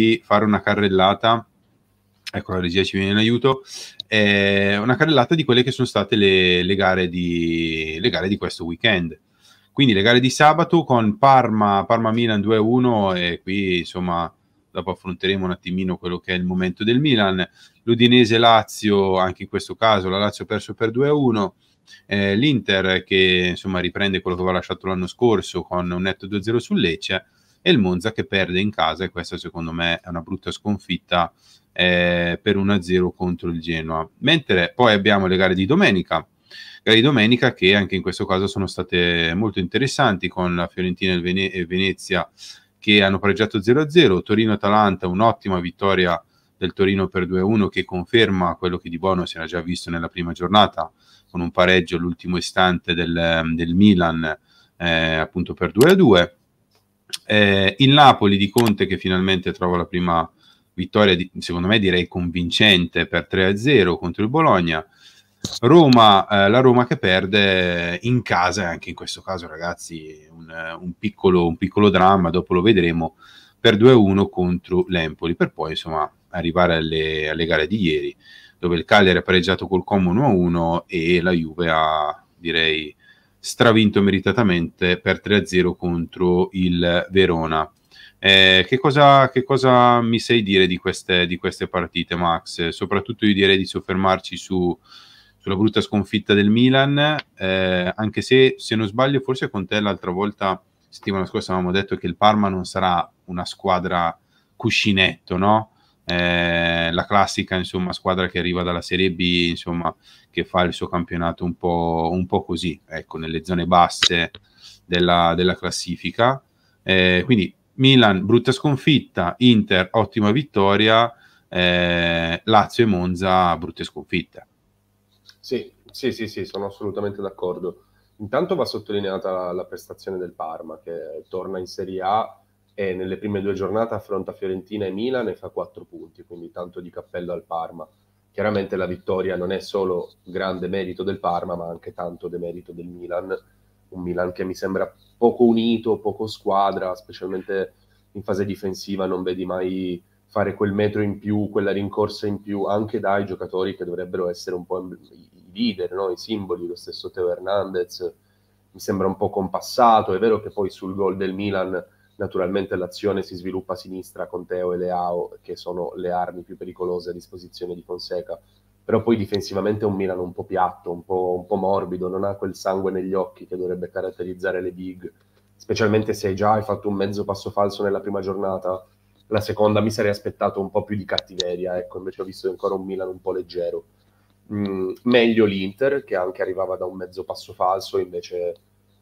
di fare una carrellata, ecco la regia ci viene in aiuto, eh, una carrellata di quelle che sono state le, le, gare di, le gare di questo weekend. Quindi le gare di sabato con Parma, Parma-Milan 2-1 e qui insomma dopo affronteremo un attimino quello che è il momento del Milan. L'Udinese-Lazio, anche in questo caso la Lazio ha perso per 2-1. Eh, L'Inter che insomma riprende quello che aveva lasciato l'anno scorso con un netto 2-0 sul Lecce e il Monza che perde in casa e questa secondo me è una brutta sconfitta eh, per 1-0 contro il Genoa. Mentre poi abbiamo le gare di domenica, gare di domenica che anche in questo caso sono state molto interessanti con la Fiorentina e Vene- Venezia che hanno pareggiato 0-0, Torino-Atalanta un'ottima vittoria del Torino per 2-1 che conferma quello che di buono si era già visto nella prima giornata con un pareggio all'ultimo istante del, del Milan eh, appunto per 2-2. Eh, il Napoli di Conte che finalmente trova la prima vittoria, di, secondo me direi convincente per 3-0 contro il Bologna. Roma, eh, la Roma che perde in casa, anche in questo caso, ragazzi, un, un, piccolo, un piccolo dramma, dopo lo vedremo, per 2-1 contro l'Empoli, per poi insomma arrivare alle, alle gare di ieri, dove il Cagliari ha pareggiato col Como 1-1 e la Juve ha, direi, stravinto meritatamente per 3-0 contro il Verona. Eh, che, cosa, che, cosa, mi sai dire di queste, di queste partite, Max? Soprattutto io direi di soffermarci su, sulla brutta sconfitta del Milan, eh, anche se, se non sbaglio, forse con te l'altra volta, settimana scorsa, avevamo detto che il Parma non sarà una squadra cuscinetto, no? Eh, la classica insomma, squadra che arriva dalla Serie B, insomma, che fa il suo campionato un po', un po così, ecco, nelle zone basse della, della classifica. Eh, quindi Milan, brutta sconfitta, Inter, ottima vittoria, eh, Lazio e Monza, brutte sconfitte. Sì, sì, sì, sì, sono assolutamente d'accordo. Intanto va sottolineata la, la, prestazione del Parma che torna in Serie A e nelle prime due giornate affronta Fiorentina e Milan e fa quattro punti, quindi tanto di cappello al Parma. Chiaramente la vittoria non è solo grande merito del Parma, ma anche tanto demerito del Milan, un Milan che mi sembra poco unito, poco squadra, specialmente in fase difensiva non vedi mai fare quel metro in più, quella rincorsa in più anche dai giocatori che dovrebbero essere un po' i leader, no? i simboli, lo stesso Teo Hernandez mi sembra un po' compassato, è vero che poi sul gol del Milan naturalmente l'azione si sviluppa a sinistra con Teo e Leao che sono le armi più pericolose a disposizione di Fonseca, però poi difensivamente è un Milan un po' piatto, un po', un po' morbido, non ha quel sangue negli occhi che dovrebbe caratterizzare le big, specialmente se già hai fatto un mezzo passo falso nella prima giornata la seconda mi sarei aspettato un po' più di cattiveria, ecco, invece ho visto ancora un Milan un po' leggero. Mm, meglio l'Inter, che anche arrivava da un mezzo passo falso, invece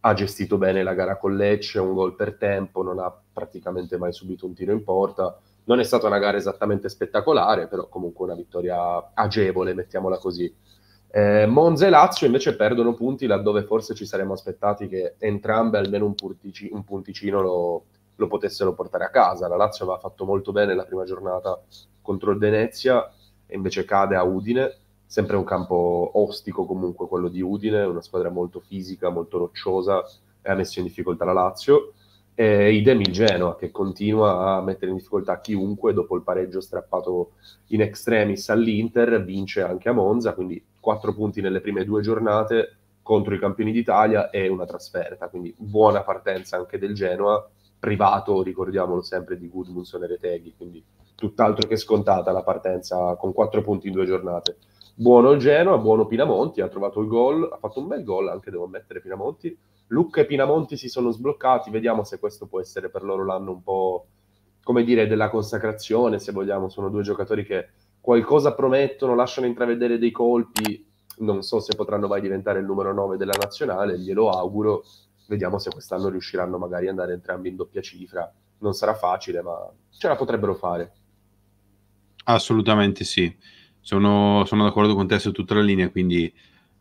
ha gestito bene la gara con Lecce, un gol per tempo, non ha praticamente mai subito un tiro in porta. Non è stata una gara esattamente spettacolare, però comunque una vittoria agevole, mettiamola così. Eh, Monza e Lazio invece perdono punti laddove forse ci saremmo aspettati che entrambe almeno un, purtici, un punticino lo, lo potessero portare a casa. La Lazio aveva fatto molto bene la prima giornata contro il Venezia e invece cade a Udine, sempre un campo ostico comunque quello di Udine, una squadra molto fisica, molto rocciosa e ha messo in difficoltà la Lazio. E idem il Genoa che continua a mettere in difficoltà chiunque dopo il pareggio strappato in extremis all'Inter, vince anche a Monza, quindi quattro punti nelle prime due giornate contro i campioni d'Italia e una trasferta, quindi buona partenza anche del Genoa privato, ricordiamolo sempre, di Gudmundsson e Reteghi, quindi tutt'altro che scontata la partenza con quattro punti in due giornate. Buono il Genoa, buono Pinamonti, ha trovato il gol, ha fatto un bel gol, anche devo ammettere Pinamonti. Lucca e Pinamonti si sono sbloccati, vediamo se questo può essere per loro l'anno un po', come dire, della consacrazione, se vogliamo, sono due giocatori che qualcosa promettono, lasciano intravedere dei colpi, non so se potranno mai diventare il numero 9 della nazionale, glielo auguro, Vediamo se quest'anno riusciranno magari ad andare entrambi in doppia cifra. Non sarà facile, ma ce la potrebbero fare. Assolutamente sì. Sono, sono d'accordo con te su tutta la linea, quindi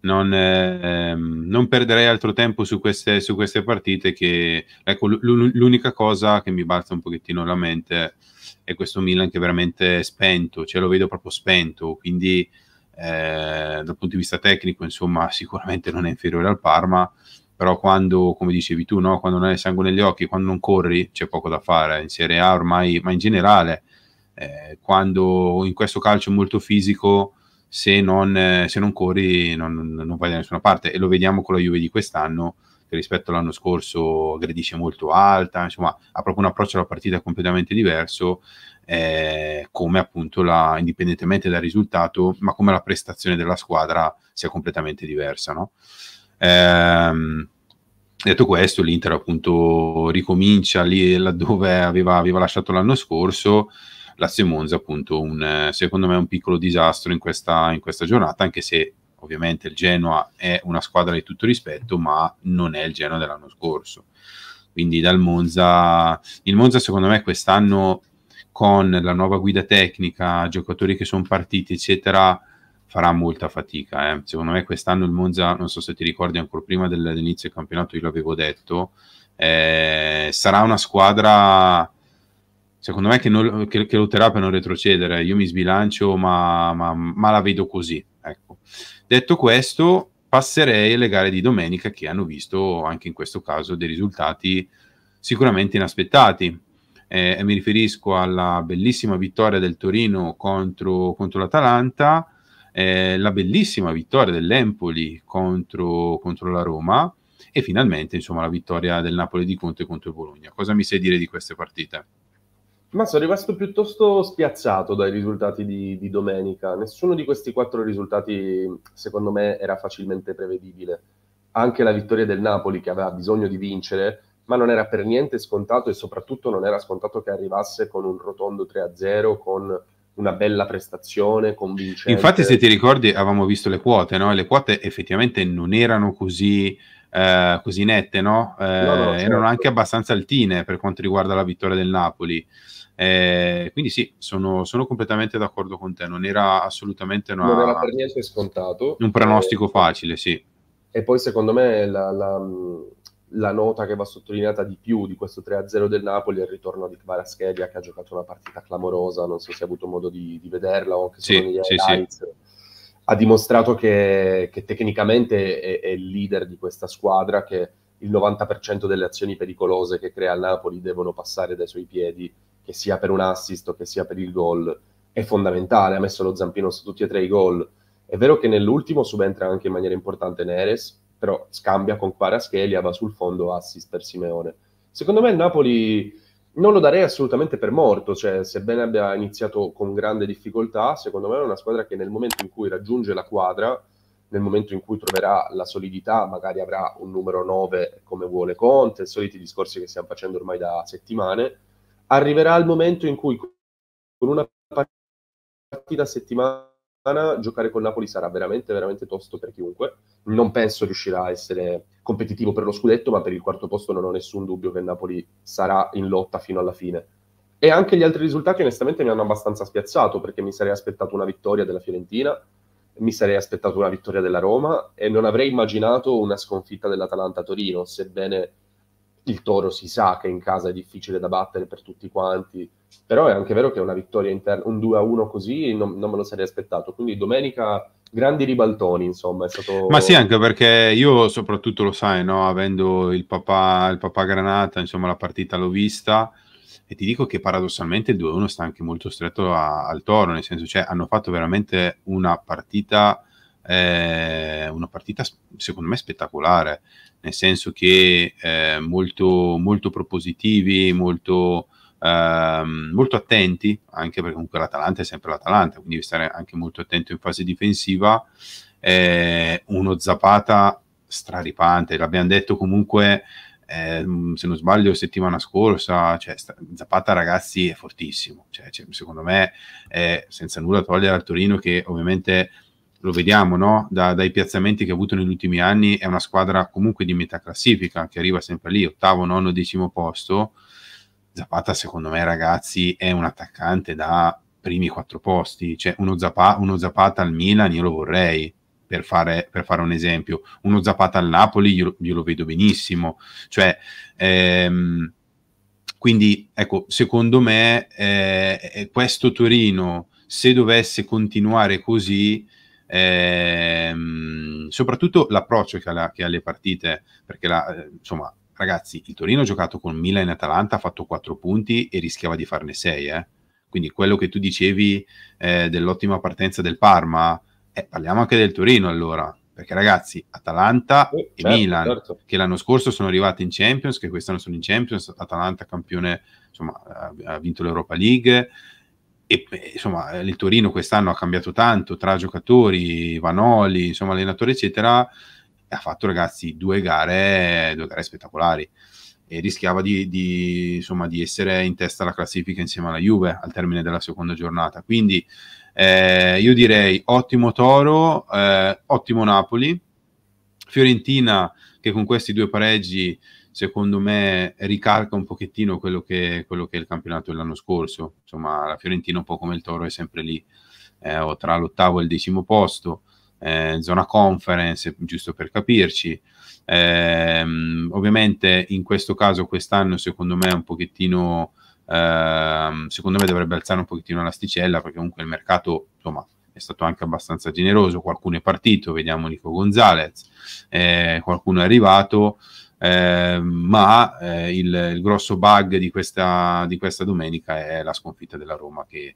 non, eh, non perderei altro tempo su queste, su queste partite. Che, ecco, l'unica cosa che mi balza un pochettino la mente è questo Milan che è veramente spento, cioè lo vedo proprio spento, quindi eh, dal punto di vista tecnico, insomma, sicuramente non è inferiore al Parma, però quando, come dicevi tu, no? quando non hai sangue negli occhi, quando non corri, c'è poco da fare. In Serie A ormai, ma in generale, eh, quando in questo calcio molto fisico se non, se non corri non, non, vai da nessuna parte e lo vediamo con la Juve di quest'anno che rispetto all'anno scorso aggredisce molto alta, insomma ha proprio un approccio alla partita completamente diverso, eh, come appunto la, indipendentemente dal risultato, ma come la prestazione della squadra sia completamente diversa. No? Ehm, detto questo, l'Inter appunto ricomincia lì laddove aveva, aveva lasciato l'anno scorso, Lazio Monza appunto un, secondo me un piccolo disastro in questa, in questa giornata, anche se ovviamente il Genoa è una squadra di tutto rispetto, ma non è il Genoa dell'anno scorso. Quindi dal Monza, il Monza secondo me quest'anno con la nuova guida tecnica, giocatori che sono partiti, eccetera, farà molta fatica. Eh. Secondo me quest'anno il Monza, non so se ti ricordi ancora prima dell'inizio del campionato, io l'avevo detto, eh, sarà una squadra secondo me che, non, che, che, lotterà per non retrocedere. Io mi sbilancio, ma, ma, ma la vedo così. Ecco. Detto questo, passerei alle gare di domenica che hanno visto anche in questo caso dei risultati sicuramente inaspettati. Eh, mi riferisco alla bellissima vittoria del Torino contro, contro l'Atalanta, eh, la bellissima vittoria dell'Empoli contro, contro la Roma e finalmente insomma la vittoria del Napoli di Conte contro il Bologna. Cosa mi sai dire di queste partite? Ma sono rimasto piuttosto spiazzato dai risultati di, di, domenica. Nessuno di questi quattro risultati, secondo me, era facilmente prevedibile. Anche la vittoria del Napoli, che aveva bisogno di vincere, ma non era per niente scontato e soprattutto non era scontato che arrivasse con un rotondo 3-0, con una bella prestazione, convincente. Infatti, se ti ricordi, avevamo visto le quote, no? Le quote effettivamente non erano così, eh, così nette, no? Eh, no, no certo. Erano anche abbastanza altine per quanto riguarda la vittoria del Napoli. Eh, quindi sì, sono, sono, completamente d'accordo con te, non era assolutamente una, non era per niente scontato. un pronostico eh, facile, sì. E poi secondo me la, la, la, nota che va sottolineata di più di questo 3-0 del Napoli è il ritorno di Kvaratskhelia che ha giocato una partita clamorosa, non so se hai avuto modo di, di vederla o anche solo sì, negli sì, sì. Ha dimostrato che, che tecnicamente è, è il leader di questa squadra, che il 90% delle azioni pericolose che crea il Napoli devono passare dai suoi piedi che sia per un assist o che sia per il gol, è fondamentale. Ha messo lo zampino su tutti e tre i gol. È vero che nell'ultimo subentra anche in maniera importante Neres, però scambia con Paraschelia, va sul fondo assist per Simeone. Secondo me il Napoli non lo darei assolutamente per morto, cioè sebbene abbia iniziato con grande difficoltà, secondo me è una squadra che nel momento in cui raggiunge la quadra, nel momento in cui troverà la solidità, magari avrà un numero 9 come vuole Conte, i soliti discorsi che stiamo facendo ormai da settimane, arriverà il momento in cui con una partita a settimana giocare con Napoli sarà veramente, veramente tosto per chiunque. Non penso riuscirà a essere competitivo per lo scudetto, ma per il quarto posto non ho nessun dubbio che Napoli sarà in lotta fino alla fine. E anche gli altri risultati onestamente mi hanno abbastanza spiazzato, perché mi sarei aspettato una vittoria della Fiorentina, mi sarei aspettato una vittoria della Roma e non avrei immaginato una sconfitta dell'Atalanta a Torino, sebbene il Toro si sa che in casa è difficile da battere per tutti quanti, però è anche vero che una vittoria interna, un 2-1 così non, non, me lo sarei aspettato, quindi domenica grandi ribaltoni, insomma, è stato... Ma sì, anche perché io soprattutto lo sai, no? avendo il papà, il papà Granata, insomma la partita l'ho vista e ti dico che paradossalmente il 2-1 sta anche molto stretto a, al Toro, nel senso, cioè hanno fatto veramente una partita... Eh, una partita secondo me spettacolare nel senso che eh, molto, molto propositivi, molto, eh, molto attenti, anche perché comunque l'Atalanta è sempre l'Atalanta, quindi devi stare anche molto attento in fase difensiva. Eh, uno Zapata straripante, l'abbiamo detto comunque, eh, se non sbaglio, settimana scorsa, cioè, Zapata ragazzi è fortissimo, cioè, cioè, secondo me, senza nulla togliere al Torino che ovviamente lo vediamo no? da, dai piazzamenti che ha avuto negli ultimi anni, è una squadra comunque di metà classifica che arriva sempre lì, ottavo, nono, decimo posto. Zapata, secondo me, ragazzi, è un attaccante da primi quattro posti. Cioè, uno, Zappa, uno Zapata al Milan, io lo vorrei. Per fare, per fare, un esempio, uno Zapata al Napoli io, io lo vedo benissimo. Cioè, ehm, quindi, ecco, secondo me, eh, questo Torino, se dovesse continuare così, ehm, soprattutto l'approccio che ha, che ha alle partite, perché la, eh, insomma, ragazzi, il Torino ha giocato con Milan e Atalanta, ha fatto 4 punti e rischiava di farne 6, eh? Quindi quello che tu dicevi eh, dell'ottima partenza del Parma, eh, parliamo anche del Torino allora, perché ragazzi, Atalanta e certo, Milan, certo. che l'anno scorso sono arrivati in Champions, che quest'anno sono in Champions, Atalanta campione, insomma, ha vinto l'Europa League, e insomma il Torino quest'anno ha cambiato tanto tra giocatori, Vanoli, insomma allenatore eccetera, ha fatto ragazzi due gare, due gare spettacolari e rischiava di, di, insomma, di essere in testa alla classifica insieme alla Juve al termine della seconda giornata. Quindi eh, io direi ottimo Toro, eh, ottimo Napoli, Fiorentina che con questi due pareggi secondo me ricalca un pochettino quello che, quello che è il campionato dell'anno scorso. Insomma, la Fiorentina un po' come il Toro è sempre lì, eh, tra l'ottavo e il decimo posto, eh, zona conference, giusto per capirci. Eh, ovviamente in questo caso quest'anno secondo me è un pochettino, eh, secondo me dovrebbe alzare un pochettino l'asticella perché comunque il mercato insomma è stato anche abbastanza generoso, qualcuno è partito, vediamo Nico Gonzalez, eh, qualcuno è arrivato, eh, ma eh, il, il, grosso bug di questa, di questa domenica è la sconfitta della Roma che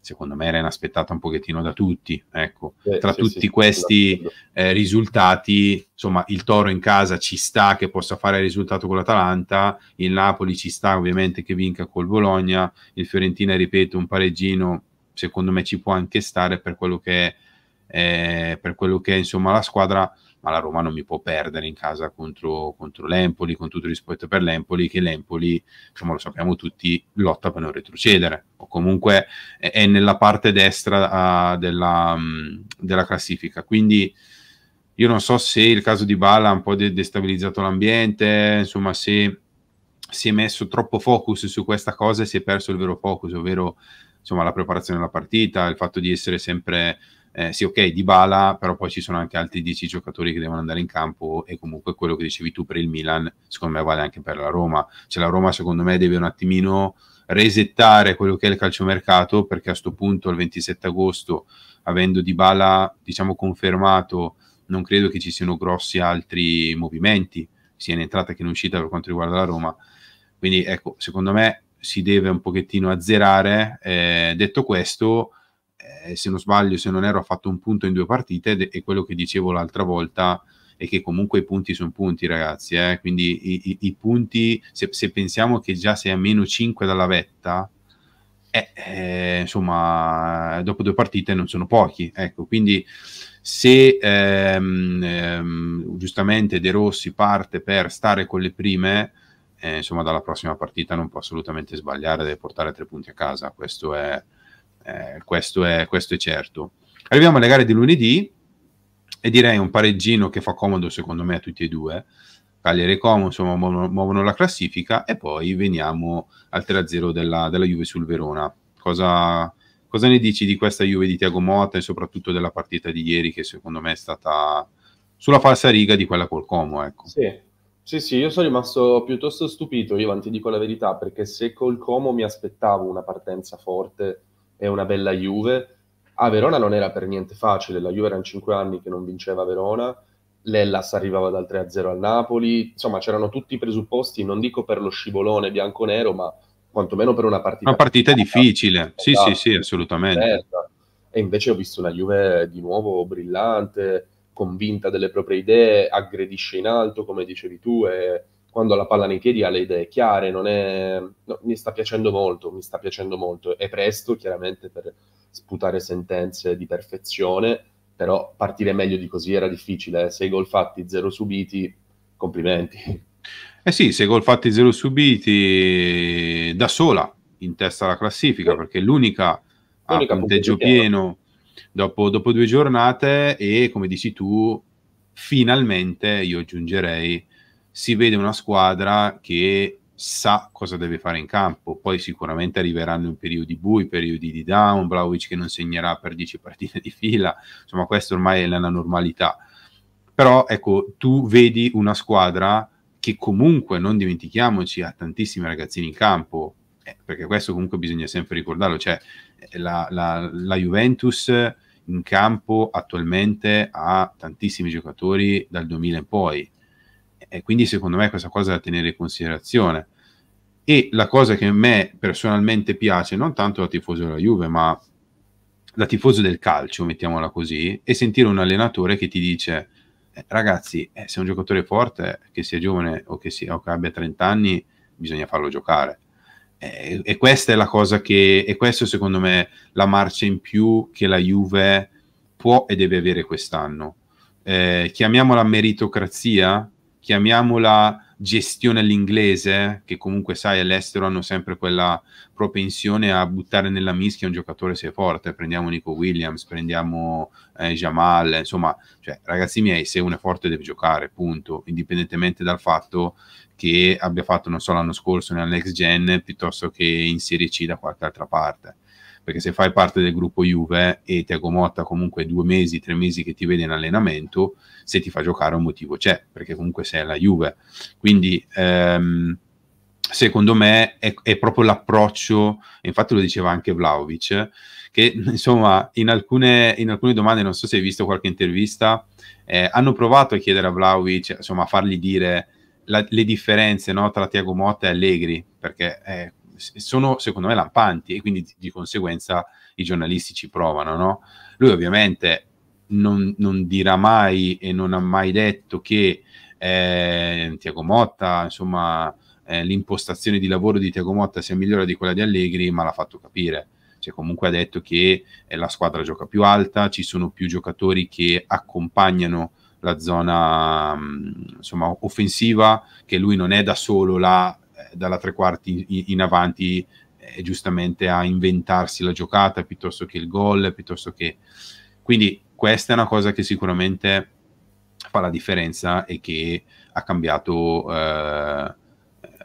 secondo me era inaspettata un pochettino da tutti. Ecco, eh, tra sì, tutti sì, questi eh, risultati, insomma, il Toro in casa ci sta che possa fare il risultato con l'Atalanta, il Napoli ci sta ovviamente che vinca col Bologna, il Fiorentina, ripeto, un pareggino secondo me ci può anche stare per quello che è, eh, per quello che è insomma la squadra ma la Roma non mi può perdere in casa contro, contro l'Empoli, con tutto il rispetto per l'Empoli, che l'Empoli, insomma lo sappiamo tutti, lotta per non retrocedere, o comunque è, nella parte destra uh, della, um, della, classifica. Quindi io non so se il caso di Bala ha un po' de- destabilizzato l'ambiente, insomma se si è messo troppo focus su questa cosa e si è perso il vero focus, ovvero insomma, la preparazione della partita, il fatto di essere sempre eh, sì, ok, di bala, però poi ci sono anche altri 10 giocatori che devono andare in campo e comunque quello che dicevi tu per il Milan, secondo me vale anche per la Roma. Cioè la Roma secondo me deve un attimino resettare quello che è il calciomercato perché a questo punto il 27 agosto, avendo di bala diciamo confermato, non credo che ci siano grossi altri movimenti, sia in entrata che in uscita per quanto riguarda la Roma. Quindi ecco, secondo me si deve un pochettino azzerare. Eh, detto questo, eh, se non sbaglio, se non ero, ha fatto un punto in due partite è quello che dicevo l'altra volta è che comunque i punti sono punti, ragazzi. Eh? Quindi i, i, i punti, se, se, pensiamo che già sei a meno 5 dalla vetta, eh, eh, insomma, dopo due partite non sono pochi. Ecco, quindi se ehm, ehm, giustamente De Rossi parte per stare con le prime, eh, insomma, dalla prossima partita non può assolutamente sbagliare, deve portare tre punti a casa. Questo è, eh, questo, è, questo è certo. Arriviamo alle gare di lunedì e direi un pareggino che fa comodo secondo me a tutti e due. Cagliari e Como insomma muovono, la classifica e poi veniamo al 3-0 della, della Juve sul Verona. Cosa, cosa ne dici di questa Juve di Tiago Motta e soprattutto della partita di ieri che secondo me è stata sulla falsa riga di quella col Como? Ecco. Sì, sì, sì, io sono rimasto piuttosto stupito, io ti dico la verità, perché se col Como mi aspettavo una partenza forte e una bella Juve. A Verona non era per niente facile, la Juve erano cinque anni che non vinceva a Verona, l'Ellas arrivava dal 3-0 al Napoli, insomma c'erano tutti i presupposti, non dico per lo scivolone bianco-nero, ma quantomeno per una partita. Una partita difficile, sì, sì, sì, assolutamente. E invece ho visto una Juve di nuovo brillante, convinta delle proprie idee, aggredisce in alto, come dicevi tu, e quando ha la palla nei piedi ha le idee chiare, è... no, mi sta piacendo molto, mi sta piacendo molto. È presto chiaramente per sputare sentenze di perfezione, però partire meglio di così era difficile. Eh. Sei gol fatti, zero subiti, complimenti. Eh sì, sei gol fatti, zero subiti da sola in testa alla classifica, sì. perché l'unica, l'unica a punteggio pieno dopo, dopo due giornate e come dici tu, finalmente io aggiungerei si vede una squadra che sa cosa deve fare in campo. Poi sicuramente arriveranno in periodi bui, periodi di down, Vlaovic che non segnerà per 10 partite di fila, insomma questo ormai è la normalità. Però ecco, tu vedi una squadra che comunque, non dimentichiamoci, ha tantissimi ragazzini in campo, eh, perché questo comunque bisogna sempre ricordarlo, cioè la, la, la Juventus in campo attualmente ha tantissimi giocatori dal 2000 in poi, e quindi secondo me questa cosa è da tenere in considerazione. E la cosa che a me personalmente piace, non tanto da tifoso della Juve, ma da tifoso del calcio, mettiamola così, è sentire un allenatore che ti dice, eh, ragazzi, eh, se un giocatore forte, che sia giovane o che, sia, o che abbia 30 anni, bisogna farlo giocare. Eh, e questa è la cosa che, e questo secondo me la marcia in più che la Juve può e deve avere quest'anno. Eh, chiamiamola meritocrazia, chiamiamola gestione all'inglese, che comunque sai all'estero hanno sempre quella propensione a buttare nella mischia un giocatore se è forte, prendiamo Nico Williams, prendiamo eh, Jamal, insomma, cioè, ragazzi miei, se uno è forte deve giocare, punto, indipendentemente dal fatto che abbia fatto, non so, l'anno scorso nella next gen piuttosto che in Serie C da qualche altra parte perché se fai parte del gruppo Juve e Tiago Motta comunque due mesi, tre mesi che ti vede in allenamento, se ti fa giocare un motivo c'è, perché comunque sei la Juve. Quindi ehm, secondo me è, è, proprio l'approccio, infatti lo diceva anche Vlaovic, che insomma in alcune, in alcune domande, non so se hai visto qualche intervista, eh, hanno provato a chiedere a Vlaovic, insomma a fargli dire la, le differenze no, tra Tiago Motta e Allegri, perché eh, sono secondo me lampanti e quindi di conseguenza i giornalisti ci provano. No? Lui ovviamente non, non, dirà mai e non ha mai detto che eh, Tiago Motta, insomma, eh, l'impostazione di lavoro di Tiago Motta sia migliore di quella di Allegri, ma l'ha fatto capire. Cioè, comunque ha detto che eh, la squadra gioca più alta, ci sono più giocatori che accompagnano la zona insomma, offensiva, che lui non è da solo là dalla tre quarti in, in avanti eh, giustamente a inventarsi la giocata piuttosto che il gol, piuttosto che... Quindi questa è una cosa che sicuramente fa la differenza e che ha cambiato eh,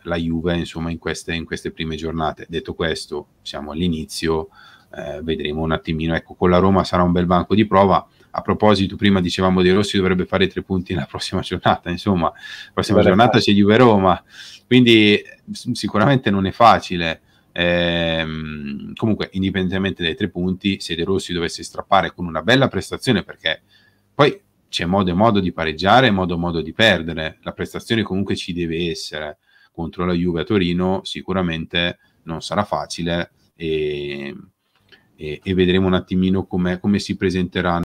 la Juve insomma in queste, in queste, prime giornate. Detto questo, siamo all'inizio, eh, vedremo un attimino, ecco, con la Roma sarà un bel banco di prova. A proposito, prima dicevamo di Rossi dovrebbe fare tre punti nella prossima giornata, insomma, la prossima giornata c'è Juve-Roma, quindi sicuramente non è facile. Eh, comunque, indipendentemente dai tre punti, se De Rossi dovesse strappare con una bella prestazione, perché poi c'è modo e modo di pareggiare modo e modo di perdere. La prestazione comunque ci deve essere contro la Juve a Torino, sicuramente non sarà facile e, e, e vedremo un attimino come si presenteranno